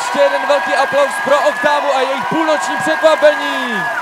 ještě jeden velký aplaus pro Oktávu a jejich půlnoční překvapení.